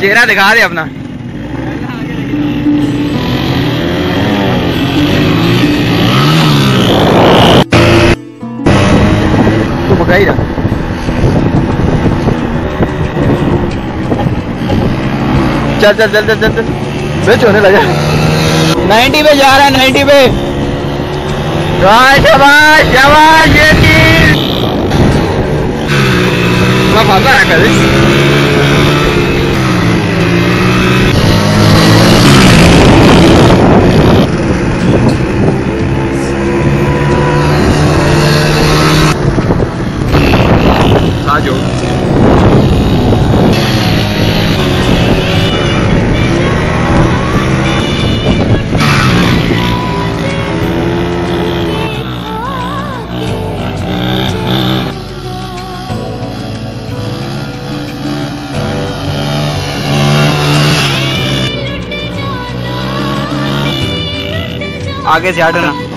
चेहरा दिखा दे अपना। तू रहा चल चल चल चल चल चल। बेच होने लगा 90 पे जा रहा है 90 पे। शाबाश शाबाश, ये तीर मैं साजो आगे से हटना।